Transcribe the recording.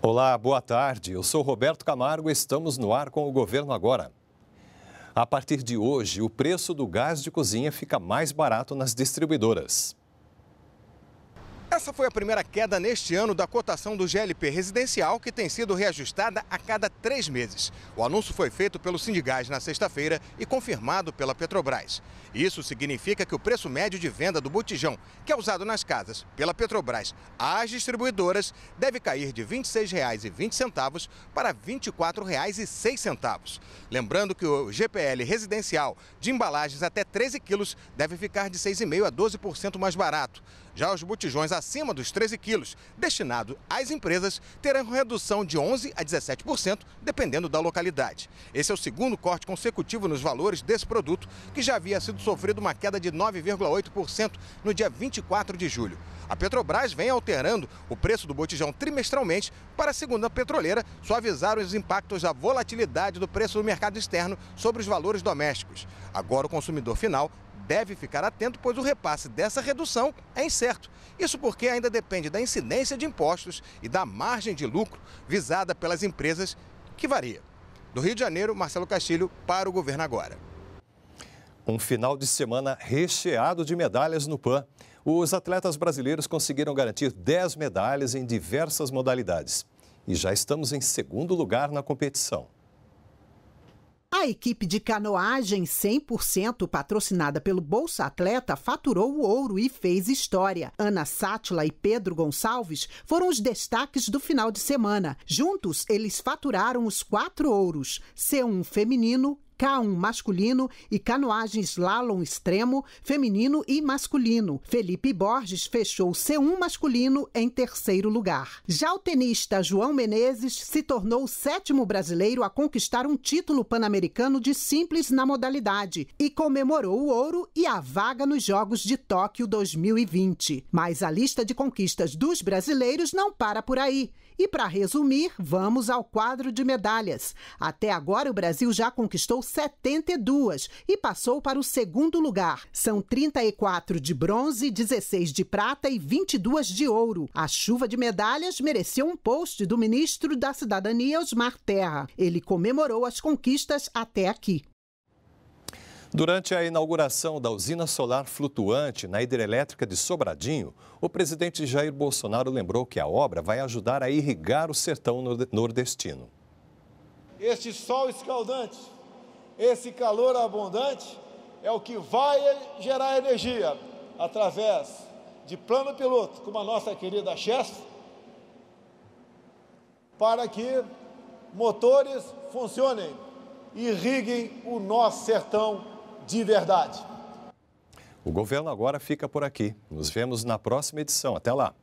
Olá, boa tarde. Eu sou Roberto Camargo e estamos no ar com o Governo Agora. A partir de hoje, o preço do gás de cozinha fica mais barato nas distribuidoras. Essa foi a primeira queda neste ano da cotação do GLP residencial, que tem sido reajustada a cada três meses. O anúncio foi feito pelo Sindigás na sexta-feira e confirmado pela Petrobras. Isso significa que o preço médio de venda do botijão, que é usado nas casas pela Petrobras às distribuidoras, deve cair de R$ 26,20 para R$ 24,06. Lembrando que o GPL residencial de embalagens até 13 quilos deve ficar de 6,5% a 12% mais barato. Já os botijões acima dos 13 quilos, destinados às empresas, terão redução de 11% a 17%, dependendo da localidade. Esse é o segundo corte consecutivo nos valores desse produto, que já havia sido sofrido uma queda de 9,8% no dia 24 de julho. A Petrobras vem alterando o preço do botijão trimestralmente para a segunda petroleira suavizar os impactos da volatilidade do preço do mercado externo sobre os valores domésticos. Agora o consumidor final deve ficar atento, pois o repasse dessa redução é incerto. Isso porque ainda depende da incidência de impostos e da margem de lucro visada pelas empresas, que varia. Do Rio de Janeiro, Marcelo Castilho, para o Governo Agora. Um final de semana recheado de medalhas no PAN. Os atletas brasileiros conseguiram garantir 10 medalhas em diversas modalidades. E já estamos em segundo lugar na competição. A equipe de canoagem 100% patrocinada pelo Bolsa Atleta faturou o ouro e fez história. Ana Sátila e Pedro Gonçalves foram os destaques do final de semana. Juntos, eles faturaram os quatro ouros: C1 feminino, K1 masculino e canoagem slalom extremo feminino e masculino. Felipe Borges fechou C1 masculino em terceiro lugar. Já o tenista João Menezes se tornou o sétimo brasileiro a conquistar um título pan-americano de simples na modalidade e comemorou o ouro e a vaga nos Jogos de Tóquio 2020. Mas a lista de conquistas dos brasileiros não para por aí. E para resumir, vamos ao quadro de medalhas. Até agora, o Brasil já conquistou 72 e passou para o segundo lugar. São 34 de bronze, 16 de prata e 22 de ouro. A chuva de medalhas mereceu um post do ministro da Cidadania, Osmar Terra. Ele comemorou as conquistas até aqui. Durante a inauguração da usina solar flutuante na hidrelétrica de Sobradinho, o presidente Jair Bolsonaro lembrou que a obra vai ajudar a irrigar o sertão nordestino. Este sol escaldante, esse calor abundante é o que vai gerar energia através de plano piloto, como a nossa querida Chess, para que motores funcionem e irriguem o nosso sertão de verdade. O governo agora fica por aqui. Nos vemos na próxima edição. Até lá.